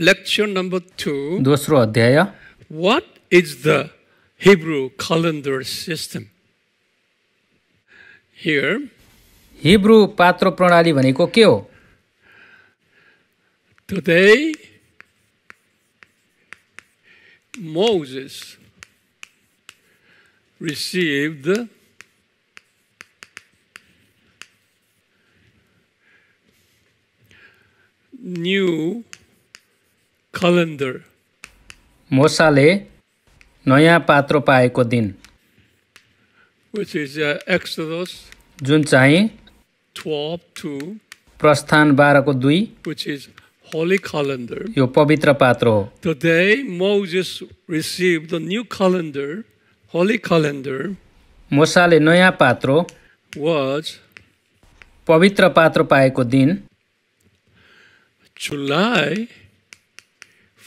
lecture number two. दोस्रो अध्याय What is the Hebrew calendar system? Here, Hebrew पात्रो प्रणाली भनेको के हो today, Moses received new calendar. मोसाले नयाँ पात्रो पाएको दिन which is uh, Exodus जुन चाहिँ 12 2, प्रस्थान बाह्रको दुई which is Holy Calendar. यो पवित्र पात्रो हो Today, Moses received the new calendar, Holy Calendar, मोसाले नयाँ पात्रो was पवित्र पात्रो पाएको दिन July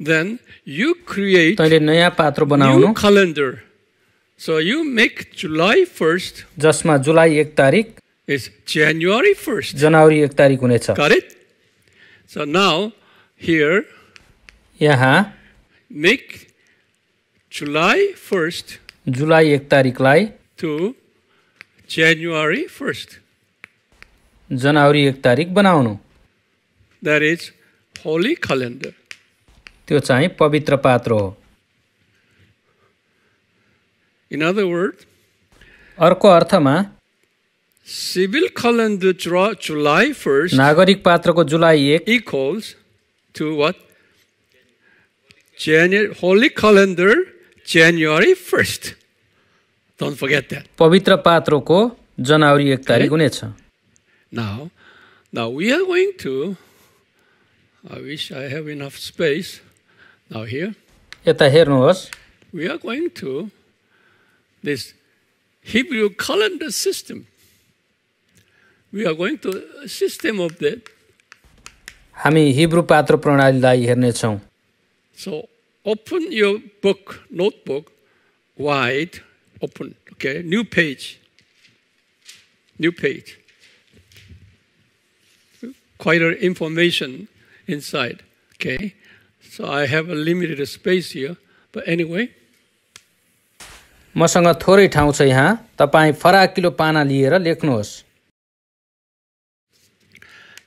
then you create तैँले नयाँ पात्रो बनाउनु new calendar. So you make July 1st जसमा जुलाई एक तारिक is January 1st. जनवरी एक तारिक हुनेछ Got it? So now here यहाँ make July 1st जुलाई एक तारिकलाई to January 1st. जनवरी एक तारिक बनाउनु That is holy calendar. त्यो चाहिँ पवित्र पात्र हो। इन अदर वर्ड अर्को अर्थमा सिभिल खलन्दु जुलाई फर्स्ट नागरिक पात्रको जुलाई एक equals to what January holy calendar January first don't forget that पवित्र पात्रको जनवरी एक तारिक हुनेछ। Now now we are going to I wish I have enough space Now here यता हेर्नुहोस् we are going to this Hebrew calendar system. We are going to a system of that. हामी Hebrew पात्र प्रणालीलाई हेर्नेछौँ So open your book, notebook, wide, open. Okay, new page. New page. Quite a information inside. Okay, So I have a limited space here, but anyway, मसँग थोरै ठाउँ छ यहाँ तपाईँ फराकिलो पाना लिएर लेख्नुहोस्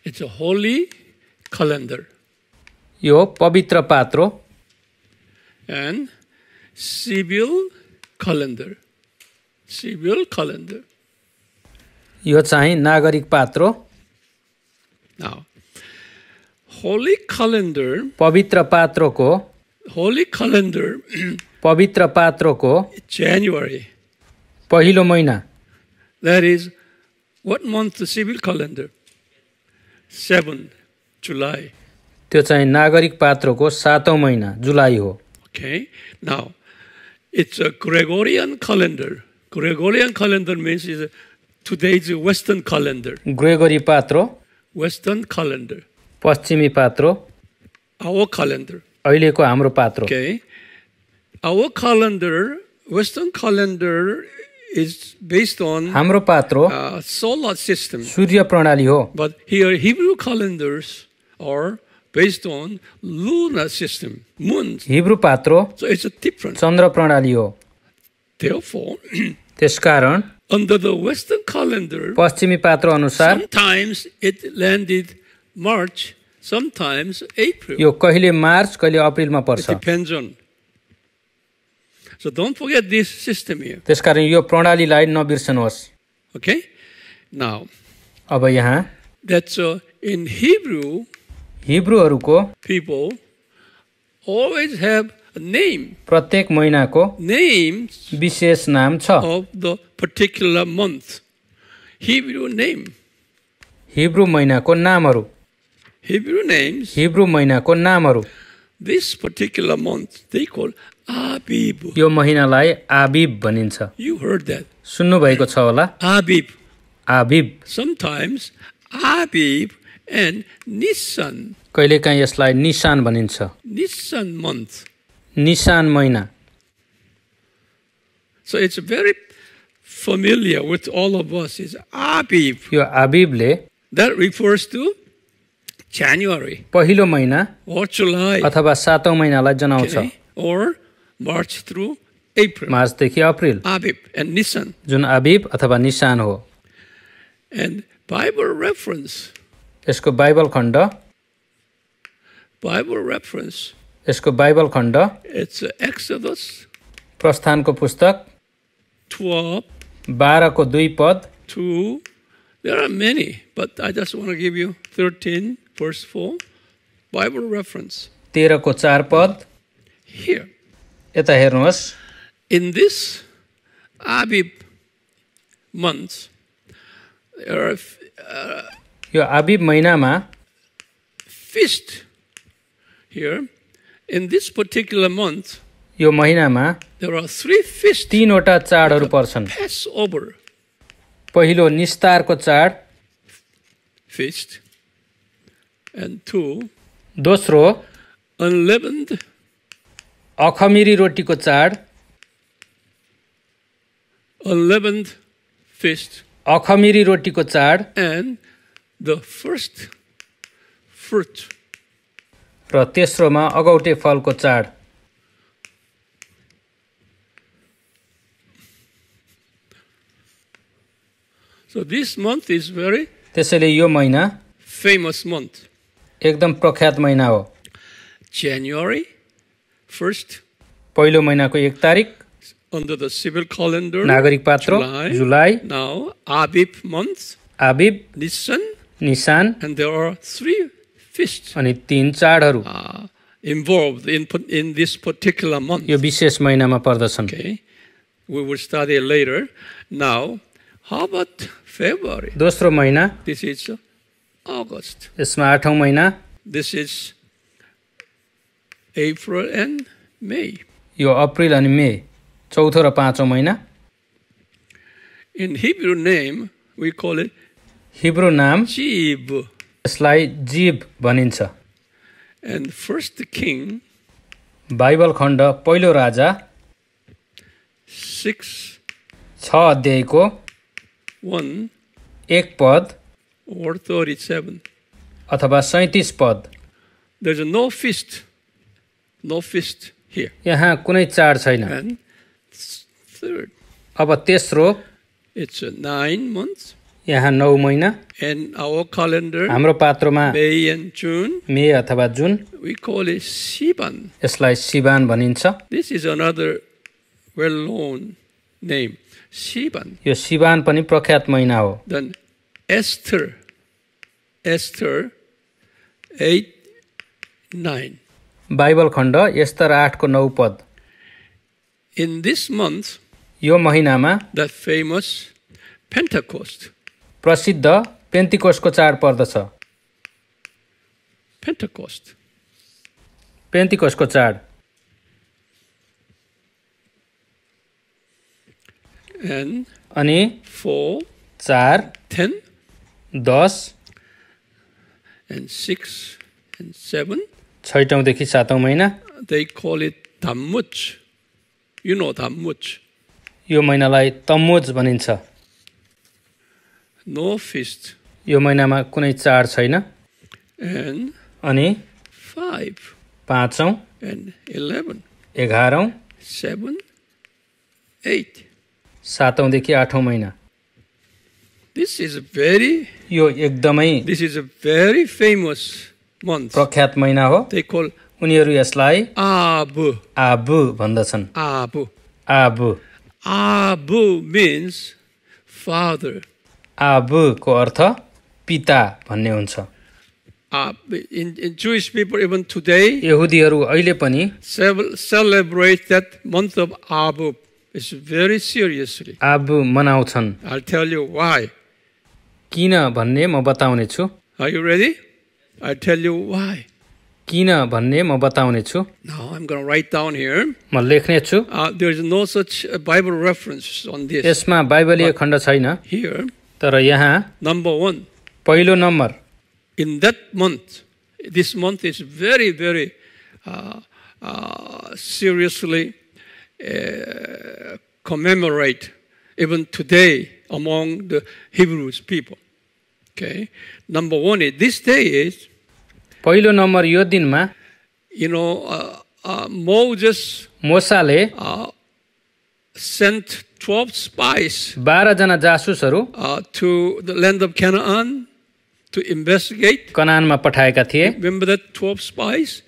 it's a holy calendar यो पवित्र पात्रो and civil calendar. Civil calendar. यो चाहिँ नागरिक पात्रो होली क्यालेन्डर पवित्र पात्रको होली खलेन्डर पवित्र पात्रको जनवरी पहिलो महिना। That is what month civil calendar seven जुलाई त्यो चाहिँ नागरिक पात्रको सातौँ महिना जुलाई हो। Okay now it's a Gregorian calendar means is today is western calendar Gregory Patro western calendar पश्चिमी पात्रो Our calendar. अहिलेको हाम्रो पात्रो Okay. Our calendar, Western calendar, is based on हाम्रो पात्रो uh, solar system. सूर्य प्रणाली हो But here, Hebrew calendars are based on lunar system, moons. Hebrew Patro So it's a different. चन्द्र प्रणाली हो Therefore, त्यसकारण under the Western calendar, पश्चिमी पात्रो अनुसार sometimes it landed March, sometimes April. यो कहिले मार्च कहिले अप्रिलमा पर्छ। त्यसकारण यो प्रणालीलाई नबिर्सनुहोस्। ओके नाउ अब यहाँ। द्याट्स इन हिब्रू हिब्रूहरूको पिपल ओल्वेज हेभ नेम प्रत्येक महिनाको नेम विशेष नाम छ। Of the particular month Hebrew name Hebrew महिनाको नामहरू। Hebrew names, हिब्रू महिनाको नामहरू this particular month, they call Abib. यो महिनालाई आबिब भनिन्छ You heard that. सुन्नुभएको छ होला Abib. आबिब Sometimes Abib and Nissan. कहिलेकाहीँ यसलाई निशान भनिन्छ Nissan month. निशान महिना So it's very familiar with all of us. It's Abib. यो आबिबले That refers to January पहिलो महिना or July अथवा सातौँ महिनालाई जनाउँछ okay? or March through April. मार्चदेखि अप्रिल Abib and Nissan. जुन आबिब अथवा निशान हो And Bible reference, यसको बाइबल खण्ड Bible reference, यसको बाइबल खण्ड it's Exodus प्रस्थानको पुस्तक 12 बाह्रको दुई पद to, there are many, but I just want to give you 13, verse 4, Bible reference. तेह्रको चार पद Here, यता हेर्नुहोस् in this Abib month, there are uh, यो आबिब महिनामा feast here. In this particular month, यो महिनामा there are three feasts. तिनवटा चाडहरू पर्छन् Passover पहिलो निस्तारको चाड feast, दोस्रो अखमिरी रोटीको चाड अखमिरी रोटीको चाड एन्ड द फर्स्ट फ्रुट र तेस्रोमा अगौटे फलको चाड। So this month is very त्यसैले यो महिना फेमस मन्थ एकदम प्रख्यात महिना हो January 1st पहिलो महिनाको एक तारिक under the civil calendar. नागरिक पात्रो July. July Now Abib month, आबिब Nisan, Nishan and there are three feasts अनि तीन चाडहरू uh, involved in in this particular month. यो विशेष महिनामा पर्दछन् Okay, we will study later. Now, how about February? दोस्रो महिना This is August. यसमा आठौँ महिना This is April and May. यो अप्रिल अनि मे चौथो र पाँचौँ महिना In Hebrew name, we call it Hebrew नाम Jib. यसलाई जीव भनिन्छ And First King बाइबल खण्ड पहिलो राजा 6 छ अध्यायको 1 एक पद 427 अथवा 37 पद there is no feast no feast यहाँ कुनै चाड छैन अब तेस्रो इट्स नाइन मन्थ यहाँ नौ महिना एन्ड अ ओकलेन्डर हाम्रो पात्रोमा मे र जुन मी अथवा जुन वी कॉल इट सिबान यसलाई सिबान भनिन्छ this is another well known name Sivan यो सिबान पनि प्रख्यात महिना हो एस्थर Esther 8, 9. बाइबल खण्ड यस्तर आठको नौ पद। In this month, यो महिनामा that famous Pentecost, प्रसिद्ध पेन्तिकोसको चाड पर्दछ। Pentecost. पेन्तिकोसको चाड And अनि 4, चार 10, दस and 6, and 7, छैटौँदेखि सातौँ महिना they call it Tammuz. You know Tammuz. यो महिनालाई तम्मुज भनिन्छ No feast. यो महिनामा कुनै चाड छैन And अनि 5, पाँचौँ and 11, एघारौँ 7, 8. सातौँदेखि आठौँ महिना This is a very यो एकदमै This is a very famous month. प्रख्यात महिना हो. They call उनीहरू यसलाई आब आब भन्दछन्. आब आब आब means father. आब को अर्थ पिता भन्ने हुन्छ. यहुदीहरू अहिले पनि सेलिब्रेट मनाउँछन्. किन भन्ने म बताउने छु किन भन्ने म बताउने छु म लेख्ने छु यसमा बाइबलीय खण्ड छैन। हियर तर यहाँ नम्बर वान पहिलो number. In that month this month is very very seriously commemorate even today among the Hebrews people. Okay, number one is this day is पहिलो नम्बर यो दिनमा you know uh, uh, Moses मोसाले uh, sent twelve spies बाह्रजना जासुसहरू uh, to the land of Canaan to investigate कनानमा पठाएका थिए Remember that 12 spies?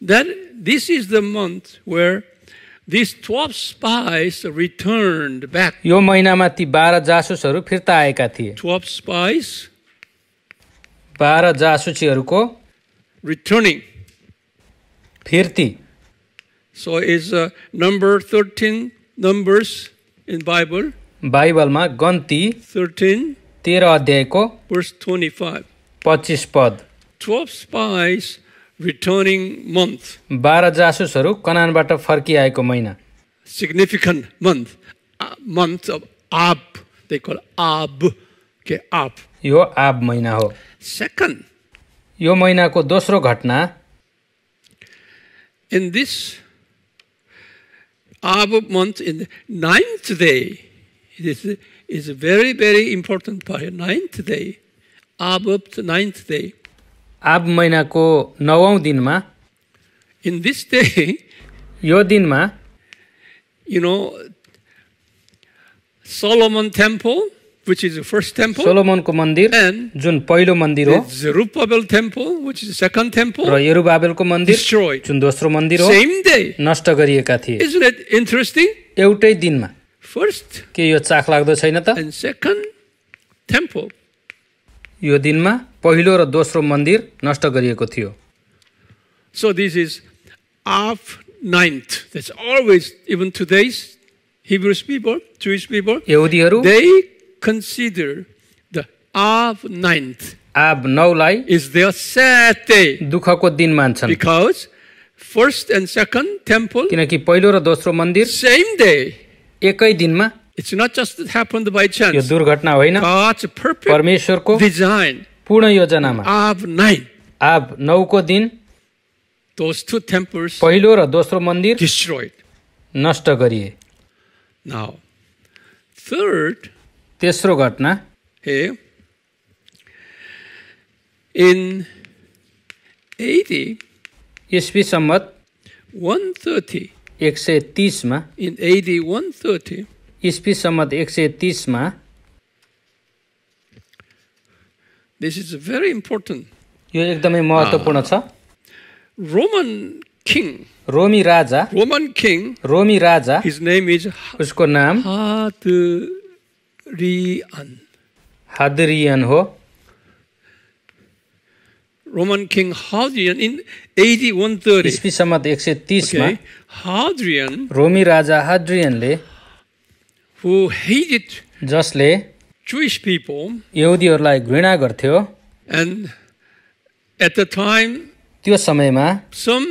That this is the month where यो महिनामा ती बाह्र जासुसहरू फिर्ता आएका थिए 12 spies बाह्र जासुसीहरूको returning. फिर्ती So is uh, number 13 numbers in Bible, बाइबलमा गन्ती 13 तेह्र अध्यायको verse 25. पच्चिस पद 12 spies returning month. बाह्र जासुसहरू कनानबाट फर्किआएको महिना Significant month. Uh, month of Ab. They call Ab. Okay, Ab. यो आब महिना हो Second, यो महिनाको दोस्रो घटना in this Ab month, in the ninth day, it is, is a very, very important part. Ninth day, Ab the ninth day. आब महिनाको नवौँ दिनमा In this day, यो दिनमा you know, Solomon temple, which is the first temple, सोलोमनको मन्दिर जुन पहिलो मन्दिर हो the Zerubbabel temple, which is the second temple, र यरुबाबेलको मन्दिर destroyed. जुन दोस्रो मन्दिर हो Same day. नष्ट गरिएका थिए Isn't it interesting? एउटै दिनमा First के यो चाख लाग्दो छैन त and second temple. यो दिनमा पहिलो र दोस्रो मन्दिर नष्ट गरिएको थियो So this is Av ninth. That's always, even today's Hebrews people, Jewish people, यहुदीहरू they consider the Av ninth आब नौलाई their sad day दुःखको दिन मान्छन् because first and second temple, किनकि पहिलो र दोस्रो मन्दिर same day. एकै दिनमा It's not just that happened by chance. यो दुर्घटना होइन। परमेश्वरको डिजाइन पूर्ण योजनामा। आब नाइन आब नौको दिन those two temples पहिलो र दोस्रो मन्दिर destroyed. नष्ट गरिए। Now third तेस्रो घटना। इन in 80 इस्वी सम्बत 130 130 मा इन 80 130 इस्पी सम्मत एक सय तिसमा। This is very important. यो एकदमै महत्त्वपूर्ण छ। रोमन किङ रोमी राजा। रोमन किङ रोमी राजा। हिज नेम इज उसको नाम हाद्रियन हाद्रियन हो। रोमन किङ हाद्रियन इन 8130 इस्वी सम्बत 130 मा हाद्रियन रोमी राजा हाद्रियनले okay. जसले jewish people यहुदीहरूलाई घृणा गर्थ्यो and at the time त्यो समयमा some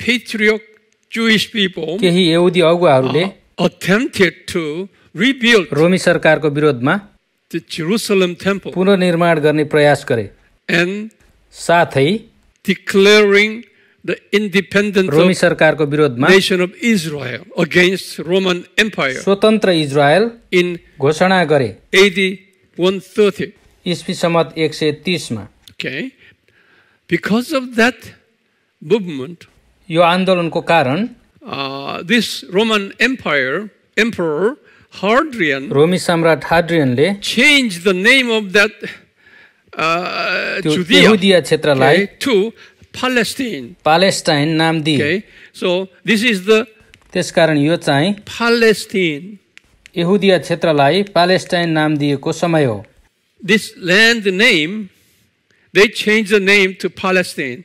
patriot jewish people केही यहुदी अगुवाहरूले attempted to rebuild रोमी सरकारको विरोधमा the Jerusalem temple पुनर्निर्माण गर्ने प्रयास गरे and साथै declaring रोमी सरकारको विरोधमा स्वतन्त्र इजरायल in घोषणा गरे AD 130. इस्वी सम्मत एक सय तिसमा Okay, because of that movement, यो आन्दोलनको कारण uh, this Roman Empire emperor Hadrian रोमी सम्राट of that uh, त्यो Judea यहुदिया क्षेत्रलाई okay, Palestine. पालेस्टाइन नाम दिए Okay, so this is the त्यसकारण यो चाहिँ Palestine. यहुदिया क्षेत्रलाई पालेस्टाइन नाम दिएको समय हो This land name, they changed the name to Palestine.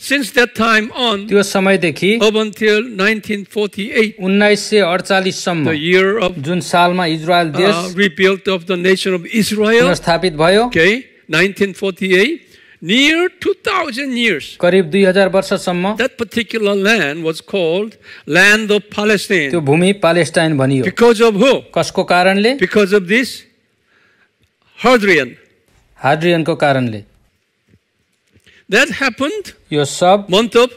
Since that time on, त्यो समयदेखि up until 1948, उन्नाइस सय अडचालिससम्म the year of जुन सालमा इजरायल uh, देश rebuilt of the nation of Israel, पुनर्स्थापित भयो okay, 1948, near 2,000 years. करिब दुई हजार वर्षसम्म That particular land was called land of Palestine. त्यो भूमि पालेस्टाइन भनियो Because of who? कसको कारणले Because of this Hadrian. हाड्रियनको कारणले That happened यो सब month of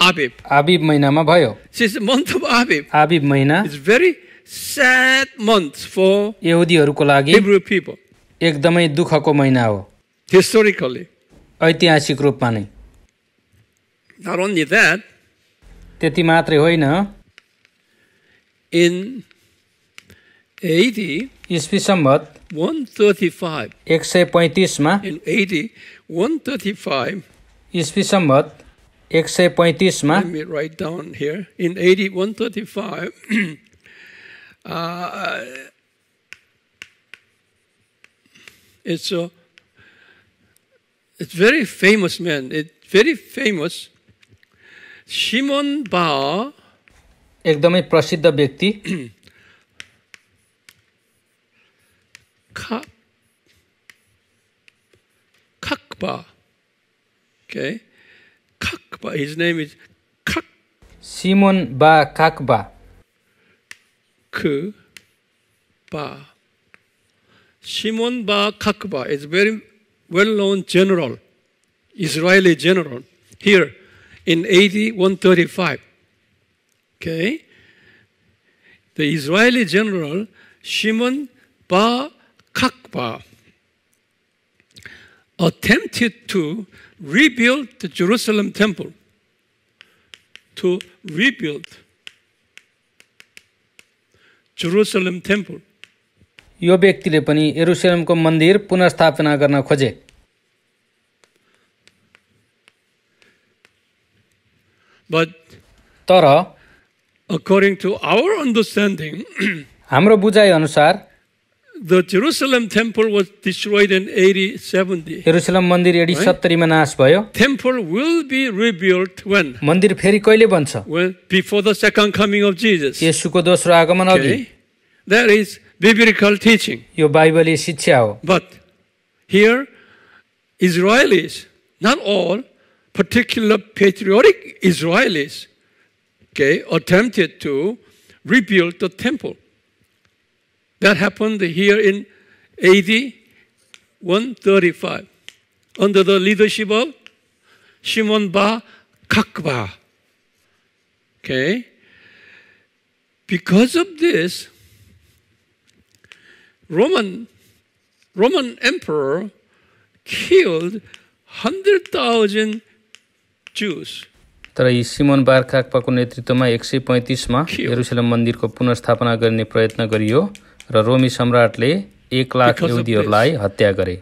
Abib. आबिब महिनामा भयो the month of Abib आबिब महिना is very sad month for यहुदीहरूको लागि Hebrew people एकदमै दुःखको महिना हो historically. ऐतिहासिक रूपमा नै Not only that, त्यति मात्रै होइन in AD इस्वी सम्बत 135, एक सय पैँतिसमा in AD 135, इस्वी सम्बत एक सय पैँतिसमा let me write down here, in AD 135, uh, it's a it's very famous man. It's very famous. Shimon Bar एकदमै प्रसिद्ध व्यक्ति Ka- Kakba. Okay, Kakba. His name is Kak. Simon बा Kakba Ba. Shimon Bar Kakba is very well-known general, Israeli general, here in AD 135. Okay? The Israeli general Shimon Bar Kakba attempted to rebuild the Jerusalem temple. To rebuild Jerusalem temple. यो व्यक्तिले पनि यरुसलेमको मन्दिर पुनर्स्थापना गर्न खोजे But तर according to our understanding, हाम्रो बुझाइ अनुसार the Jerusalem temple was destroyed in AD 70. Jerusalem मन्दिर एडी है? सत्तरीमा नाश भयो Temple will be rebuilt when? मन्दिर फेरि कहिले बन्छ When before the second coming of Jesus. यसुको दोस्रो आगमन अघि? That is biblical teaching. यो बाइबली शिक्षा हो But here, Israelis, not all, particular patriotic Israelis, okay, attempted to rebuild the temple. That happened here in AD 135 under the leadership of Shimon Bar Kakba. Okay? Because of this, Roman Roman emperor killed 100,000 Jews. तर यी Simon बार काकपाको नेतृत्वमा एक सय पैँतिसमा? यरुसलेम मन्दिरको पुनर्स्थापना गर्ने प्रयत्न गरियो र रोमी सम्राटले एक लाख यहुदीहरूलाई हत्या गरे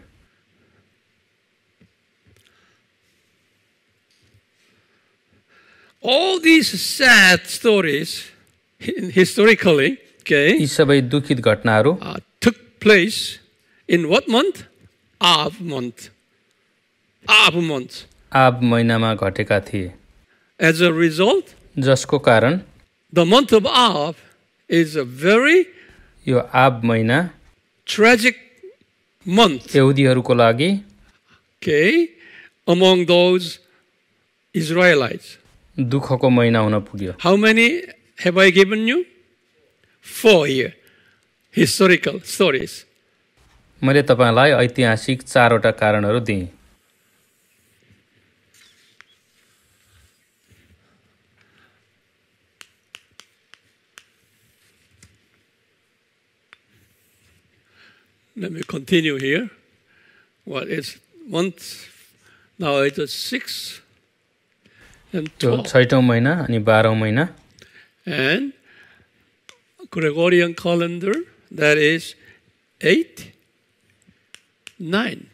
All these sad stories, hi- historically, यी okay, सबै दुखित घटनाहरू place in what month? Av month. Av month. आब महिनामा घटेका थिए As a result, जसको कारण the month of Av is a very यो आब महिना tragic month, यहुदीहरूको लागि okay, among those Israelites. दुःखको महिना हुन पुग्यो How many have I given you? Four here. Historical stories. मैले तपाईँलाई ऐतिहासिक चारवटा कारणहरू दिएँ Let me continue here. What is month? Now it's a six and त्यो twelve. छैटौँ महिना अनि बाह्रौँ महिना And Gregorian calendar, That is eight, nine.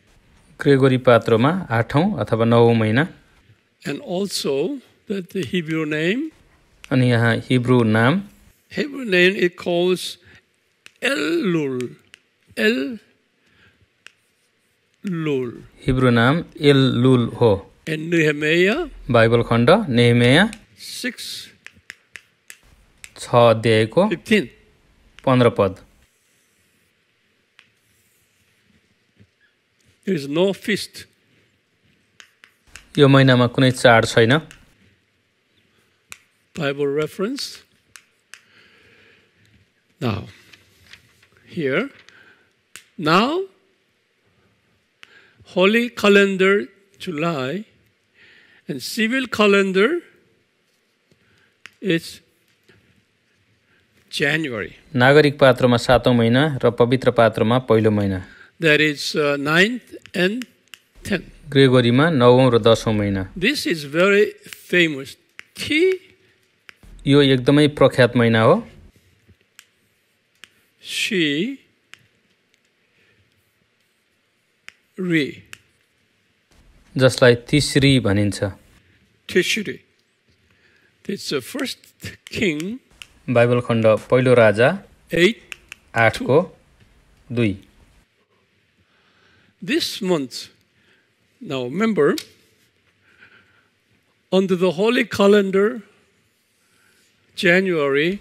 Gregory पात्रोमा आठौँ अथवा नवौँ महिना And also that the Hebrew name, अनि यहाँ हिब्रू नाम Hebrew name it calls Elul. El Lul. हिब्रू नाम एल लुल हो And Nehemiah बाइबल खण्ड नेहमेया six छ अध्यायको fifteen. पन्ध्र पद There is no feast यो महिनामा कुनै चाड छैन Bible reference. Now, here, now, Holy Calendar July and Civil Calendar is January. नागरिक पात्रमा सातौँ महिना र पवित्र पात्रमा पहिलो महिना That is uh, 9th and 10th. ग्रेगोरीमा नवौँ र दसौँ महिना This is very famous. T यो एकदमै प्रख्यात महिना हो she re जसलाई तिस्री भनिन्छ Tishri. It's the first king, Bible खण्ड पहिलो राजा eight. आठको दुई this month. Now, remember, under the holy calendar, January,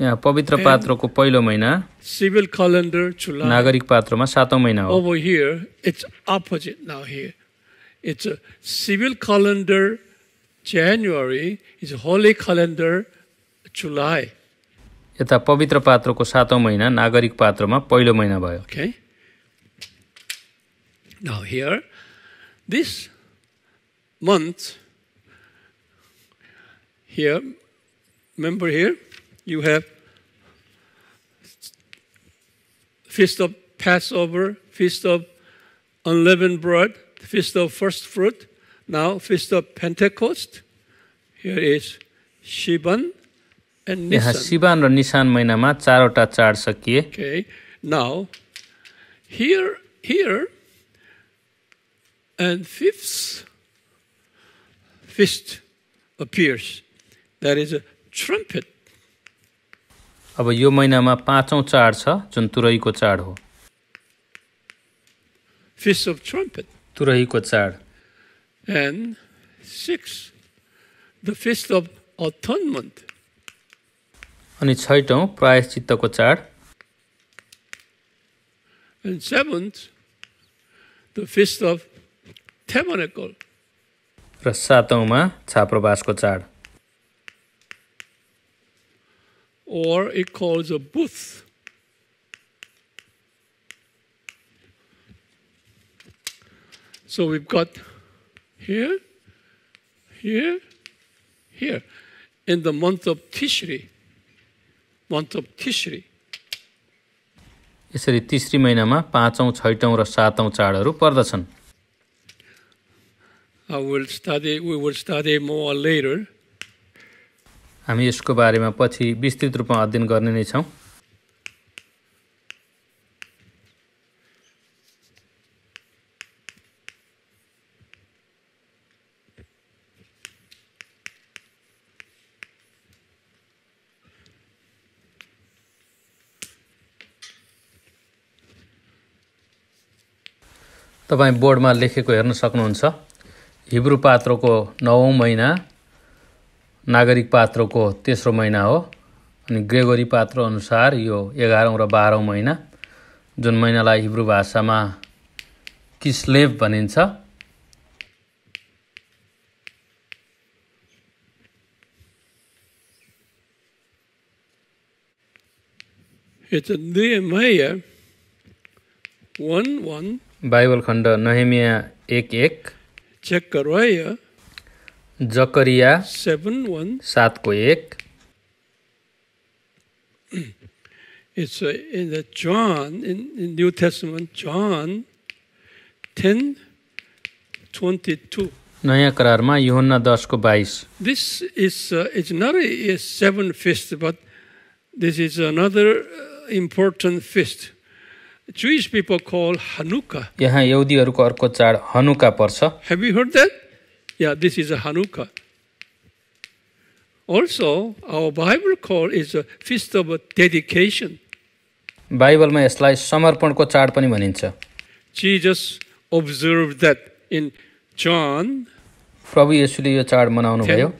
यहाँ पवित्र पात्रको पहिलो महिना सिभिल क्यालेन्डर चुला नागरिक पात्रमा सातौँ महिना अब here it's opposite now here it's civil calendar January it's holy calendar July यता पवित्र पात्रको सातौँ महिना नागरिक पात्रमा पहिलो महिना भयो। है Now, here, this month, here, remember here, you have Feast of Passover, Feast of Unleavened Bread, Feast of First Fruit, now Feast of Pentecost. Here is Shiban and यहाँ Nisan. सिवान र निशान महिनामा चारवटा चाड सकिए Okay, now here, here, and fifth fist appears. That is a trumpet. अब यो महिनामा पाँचौँ चाड छ जुन तुरहीको चाड हो Fist of trumpet. तुरहीको चाड And six, the fist of atonement. अनि छैटौँ प्रायश्चित्तको चाड And seventh, the fist of tabernacle. र सातौँमा छाप्रवासको चाड Or it calls a booth. So we've got here, here, here, in the month of Tishri, month of Tishri. यसरी तिस्री महिनामा पाँचौँ छैटौँ र सातौँ चाडहरू पर्दछन् Will study, we will study more later. हामी यसको बारेमा पछि विस्तृत रूपमा अध्ययन गर्ने नै छौँ तपाईँ बोर्डमा लेखेको हेर्न सक्नुहुन्छ हिब्रू पात्रोको नवौँ महिना नागरिक पात्रोको तेस्रो महिना हो अनि ग्रेगोरी पात्रो अनुसार यो एघारौँ र बाह्रौँ महिना जुन महिनालाई हिब्रू भाषामा किस्लेभ भनिन्छ। It's a Nehemiah 1 1, बाइबल खण्ड नहेमिया एक एक। Zechariah जकरिया 7 1. सातको एक It's uh, in the John, in, in New Testament, John 10 22. नयाँ करारमा युहन्ना दसको बाइस This is uh, it's not a, a seven feast, but this is another uh, important feast. Jewish people call Hanukkah. यहाँ यहुदीहरूको अर्को चाड Hanukkah पर्छ Have you heard that? Yeah, this is a Hanukkah. Also, our Bible call is a feast of dedication. बाइबलमा यसलाई समर्पणको चाड पनि भनिन्छ Jesus observed that in John प्रभु येशूले यो चाड मनाउनु भयो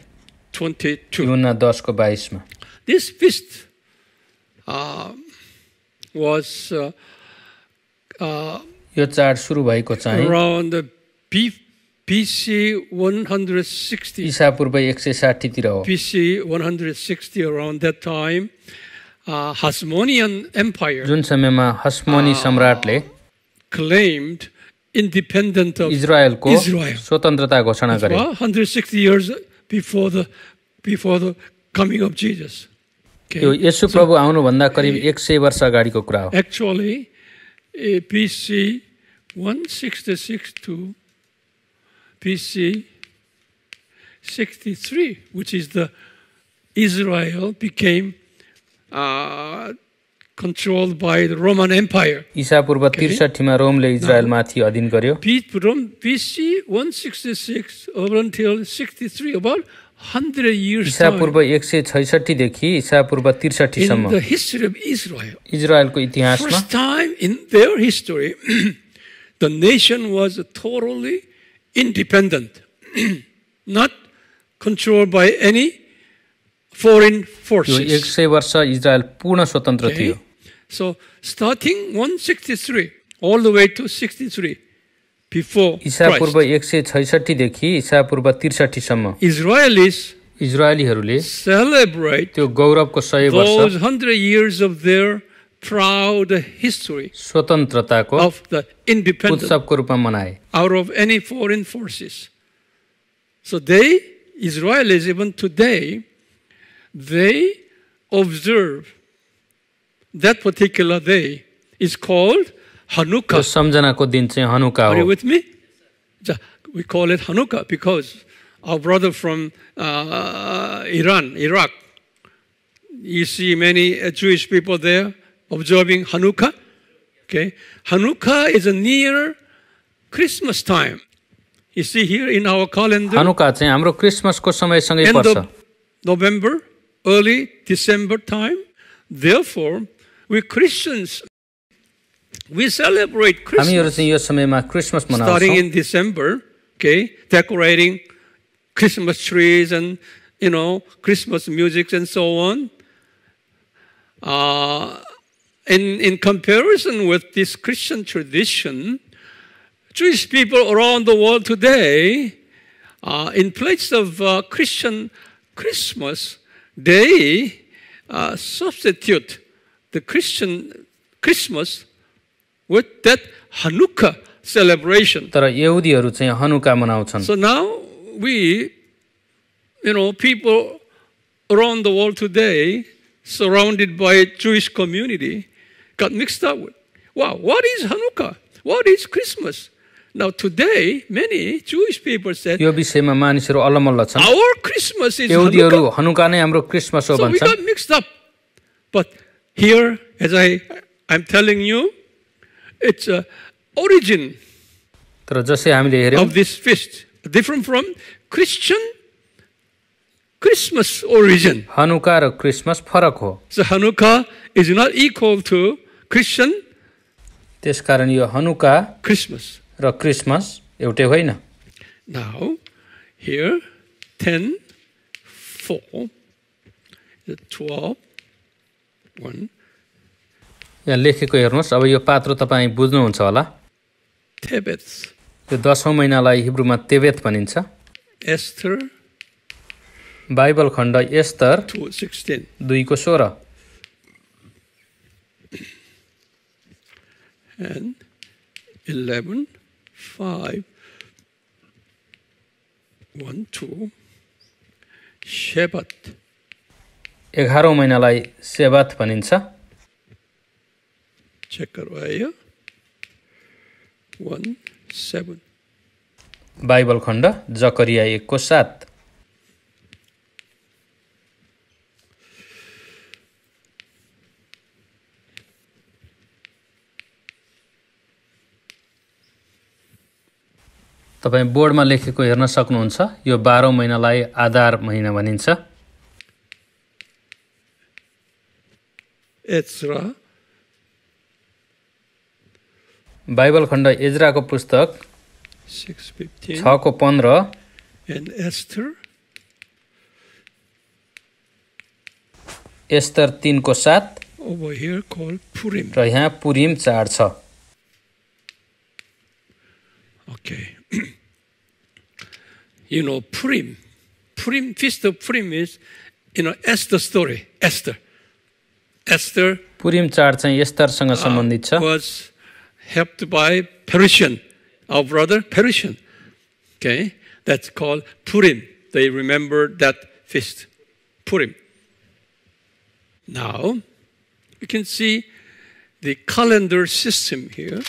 10 22. युहन्ना दसको बाइसमा This feast uh, was uh, uh, यो चाड सुरु भएको चाहिँ be- BC 160. इसापूर्व एक सय साठीतिर हो BC 160, around that time, uh, Hasmonean Empire जुन समयमा हस्मोनी सम्राटले claimed independent of इजरायलको. स्वतन्त्रता घोषणा गरे well, 160 years before the before the coming of Jesus. यो. यसु प्रभु आउनुभन्दा करिब एक सय वर्ष अगाडिको कुरा हो Actually, uh, BC 166 to BC 63, which is the Israel became uh, controlled by the Roman Empire. इसापूर्व त्रिसठीमा रोमले इजरायलमाथि अधीन गर्यो B- from BC 166 up until 63, about 100 years time nation was so independent not control इजरायलको any एक सय वर्ष Israel पूर्ण स्वतन्त्र थियो। So starting before इसापूर्व Christ, एक सय छैसठीदेखि इसापूर्व त्रिसठीसम्म Israelis इजरायलीहरूले celebrate त्यो गौरवको सय those वर्ष hundred years of their proud history स्वतन्त्रताको of the independence. उत्सवको रूपमा मनाए out of any foreign forces. So they, Israelis, even today, they observe that particular day is called त्यो Hanukkah. सम्झनाको दिन चाहिँ हनुका Are you हो with me? Ja- We call it Hanukkah because our brother from uh, Iran, Iraq, you see many uh, Jewish people there observing Hanukkah. Okay, Hanukkah is a near Christmas time. You see here in our calendar, Hanukkah चाहिँ हाम्रो क्रिसमसको समयसँगै end पर्छ of November, early December time. Therefore, we Christians we celebrate हामीहरू Christmas चाहिँ यो समयमा Christmas starting मनाउँछौँ in December. Okay, decorating Christmas trees and you know Christmas music and so on. Uh, in in comparison with this Christian tradition, Jewish people around the world today, uh, in place of uh, Christian Christmas, they uh, substitute the Christian Christmas with that Hanukkah celebration. तर यहुदीहरू चाहिँ Hanukkah मनाउँछन् So now we, you know, people around the world today, surrounded by Jewish community, got mixed up with, wow, what is Hanukkah? What is Christmas? Now today, many Jewish people said, यो विषयमा मानिसहरू अल्लमल्ल छन् our Christmas is यहुदीहरू Hanukkah. Hanukkah नै हाम्रो Christmas हो So we भन्छन् got mixed up. But here, as I, I'm telling you, it's a origin तर जस्तै हामीले हेऱ्यौँ this feast different from Christian Christmas origin Hanukkah र क्रिसमस फरक हो। Hanukkah is not equal to Christian त्यसकारण यो हनुका क्रिसमस र क्रिसमस एउटै होइन। Now here ten four twelve one यहाँ लेखेको हेर्नुहोस्। अब यो पात्रो तपाईँ बुझ्नुहुन्छ होला। Tebeth, यो दसौँ महिनालाई हिब्रूमा तेवेत भनिन्छ। Esther बाइबल खण्ड एस्तर 2, 16. दुईको सोह्र। And 11, 5, 1, 2, Shebat, एघारौँ महिनालाई सेबात भनिन्छ। Zechariah, 1, 7. बाइबल खण्ड जकरिया एकको सात तपाईँ बोर्डमा लेखेको हेर्न सक्नुहुन्छ यो बाह्रौँ महिनालाई आधार महिना भनिन्छ। बाइबल खण्ड एजराको पुस्तक 6.15, छको पन्ध्र एस्तर तिनको सात Purim. र यहाँ पुरिम चाड छ Okay. you know, Purim. Purim, feast of Purim is, you know, Esther story. Esther. Esther Purim चाड चाहिँ यस्तरसँग सम्बन्धित छ was helped by Persian, our brother Persian. Okay, that's called Purim. They remember that feast, Purim. Now, you can see the calendar system here.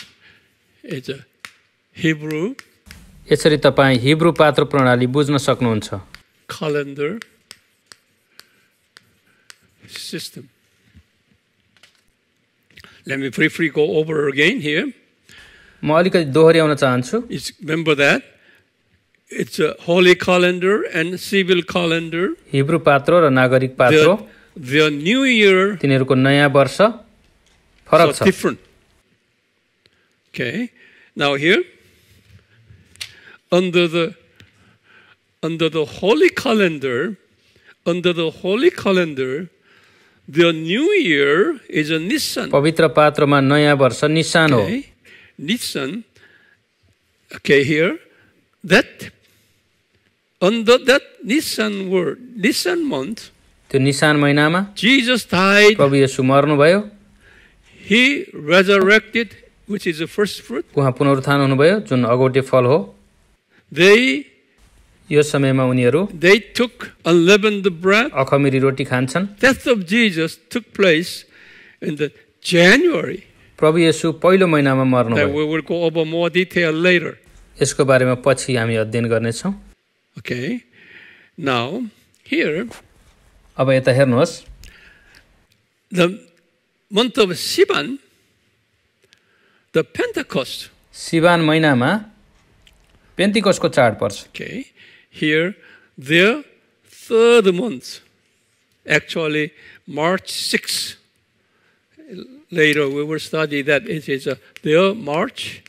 It's a Hebrew यसरी तपाईँ Hebrew पात्र प्रणाली बुझ्न सक्नुहुन्छ calendar system. Let me briefly go over again here. म अलिकति दोहोऱ्याउन चाहन्छु It's, remember that it's a holy calendar and civil calendar. Hebrew पात्रो र नागरिक पात्रो The, the new year तिनीहरूको नयाँ वर्ष फरक is छ different. Okay. Now here, under the under the holy calendar, under the holy calendar, the new year is a Nissan. पवित्र पात्रमा नयाँ वर्ष निशान हो Okay. Nissan. Okay, here. That under that Nissan word, Nissan month, त्यो निशान महिनामा Jesus died, प्रभु येशू मर्नुभयो he resurrected, which is the first fruit. उहाँ पुनरुत्थान हुनुभयो जुन अगौटे फल हो They यो समयमा उनीहरू अखमेरी रोटी खान्छन्। जनवरी प्रभु यसु पहिलो महिनामा मर्नु यसको बारेमा पछि हामी अध्ययन गर्नेछौँ। ओके नाउ हियर अब यता हेर्नुहोस्। The month of Sivan the Pentecost Sivan महिनामा पेन्थी कसको चाड पर्छ। केही Here, their third month. Actually, March 6. Later, we will study that. It is uh, their March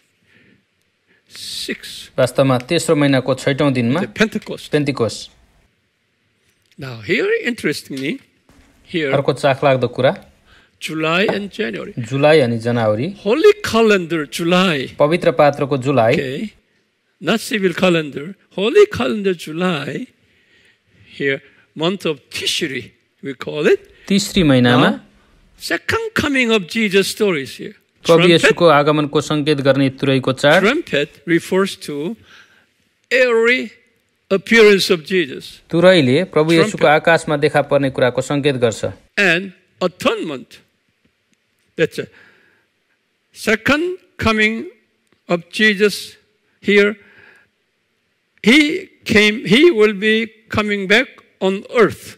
6, वास्तवमा तेस्रो महिनाको छैटौँ दिनमा. पेन्तिकोस Now, here, interestingly, here, अर्को चाखलाग्दो कुरा July and January. जुलाई अनि जनवरी Holy calendar, July. पवित्र पात्रको जुलाई Okay. Not civil calendar. Holy calendar, July. Here, month of Tishri, we call it. तिसरी महिनामा second coming of Jesus stories here. प्रभु येशूको आगमनको सङ्केत गर्ने तुरैको चाड trumpet refers to every appearance of Jesus. तुरैले प्रभु येशूको आकाशमा देखा पर्ने कुराको सङ्केत गर्छ And atonement. That's a second coming of Jesus here. He came, he will be coming back on earth,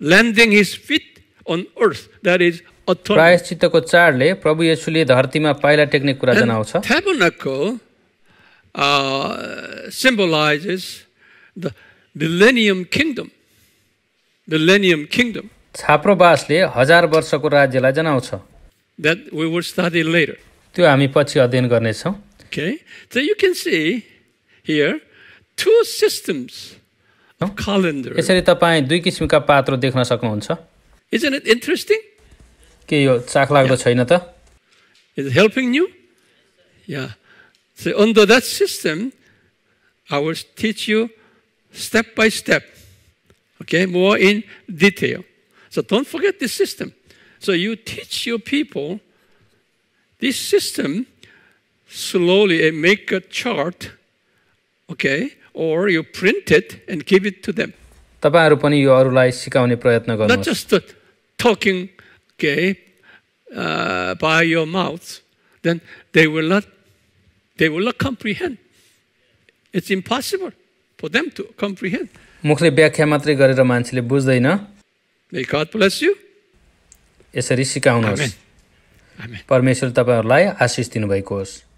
landing his feet on earth. That is. प्रायश्चित्तको चाडले प्रभु येशूले धरतीमा पाइला टेक्ने कुरा जनाउँछ tabernacle uh, symbolizes the millennium kingdom. Millennium kingdom छाप्रोबासले हजार वर्षको राज्यलाई जनाउँछ that we will study later. त्यो हामी पछि अध्ययन गर्नेछौँ Okay, so you can see here यसरी तपाईँ दुई किसिमका पात्र देख्न सक्नुहुन्छ Isn't it interesting? के यो चाखलाग्दो छैन त Is it helping you? Yeah. So under that system, I will teach you step by step. Okay, more in detail. So don't forget this system. So you teach your people this system slowly and make a chart, okay, or you print it and give it to them. तपाईँहरू पनि यो अरूलाई सिकाउने प्रयत्न Not गर्नुहोस् just uh, talking, okay, uh, by your mouth, then they will not, they will not comprehend. It's impossible for them to comprehend. मुखले व्याख्या मात्रै गरेर मान्छेले बुझ्दैन May God bless you. यसरी सिकाउनुहोस्. परमेश्वर तपाईँहरूलाई आशिष दिनुभएको होस्